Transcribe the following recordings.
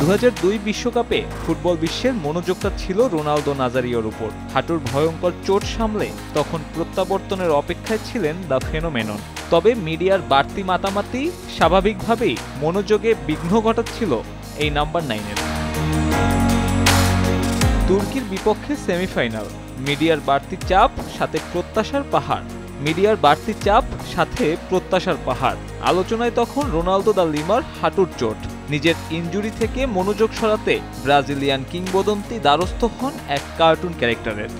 দু বিশ্বকাপে ফুটবল বিশ্বের মনোযোগটা ছিল রোনালদো নাজারিওর উপর। হাঁটুর ভয়ঙ্কর চোট সামলে তখন প্রত্যাবর্তনের অপেক্ষায় ছিলেন দ্য ফেনোমেনন। তবে মিডিয়ার বাড়তি মাতামাতি স্বাভাবিকভাবেই মনোযোগে বিঘ্ন ঘটাচ্ছিল এই নাম্বার নাইনের। তুর্কির বিপক্ষে সেমিফাইনাল। মিডিয়ার বাড়তি চাপ, সাথে প্রত্যাশার পাহাড়। মিডিয়ার বাড়তি চাপ, সাথে প্রত্যাশার পাহাড়। আলোচনায় তখন রোনালদো দা লিমার হাঁটুর চোট। নিজের ইনজুরি থেকে মনোযোগ সরাতে ব্রাজিলিয়ান কিংবদন্তি দ্বারস্থ হন এক কার্টুন ক্যারেক্টারের।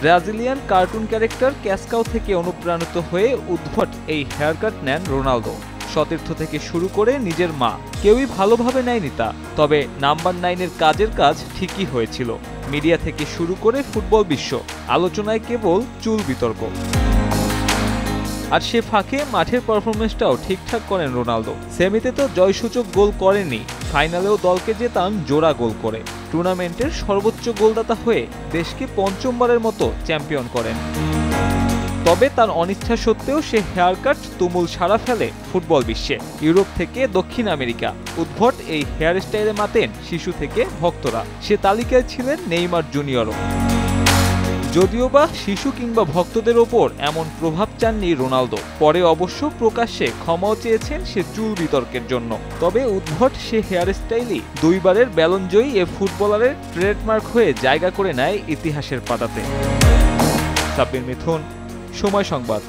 ব্রাজিলিয়ান কার্টুন ক্যারেক্টার ক্যাসকাও থেকে অনুপ্রাণিত হয়ে উদ্ভট এই হেয়ারকাট নেন রোনালদো। সতীর্থ থেকে শুরু করে নিজের মা, কেউই ভালোভাবে নেয়নি তা, তবে নাম্বার নাইনের কাজের কাজ ঠিকই হয়েছিল। মিডিয়া থেকে শুরু করে ফুটবল বিশ্ব, আলোচনায় কেবল চুল বিতর্ক। আর সে ফাঁকে মাঠের পারফরমেন্সটাও ঠিকঠাক করেন রোনালদো। সেমিতে তো জয়সূচক গোল করেনি ফাইনালেও দলকে জেতান জোড়া গোল করে। টুর্নামেন্টের সর্বোচ্চ গোলদাতা হয়ে দেশকে পঞ্চমবারের মতো চ্যাম্পিয়ন করেন। তবে তার অনিচ্ছা সত্ত্বেও সে হেয়ার কাট তুমুল সাড়া ফেলে ফুটবল বিশ্বে। ইউরোপ থেকে দক্ষিণ আমেরিকা। উদ্ভট এই হেয়ার স্টাইলে মাতেন শিশু থেকে ভক্তরা। সে তালিকায় ছিলেন নেইমার জুনিয়রও। যদিও বা শিশু কিংবা ভক্তদের ওপর এমন প্রভাব চাননি রোনালদো। পরে অবশ্য প্রকাশ্যে ক্ষমাও চেয়েছেন সে চুল বিতর্কের জন্য। তবে উদ্ভট সে হেয়ার স্টাইলই দুইবারের ব্যালনজয়ী এ ফুটবলারের ট্রেডমার্ক হয়ে জায়গা করে নেয় ইতিহাসের পাতাতে। সাব্বির মিথুন, সময় সংবাদ।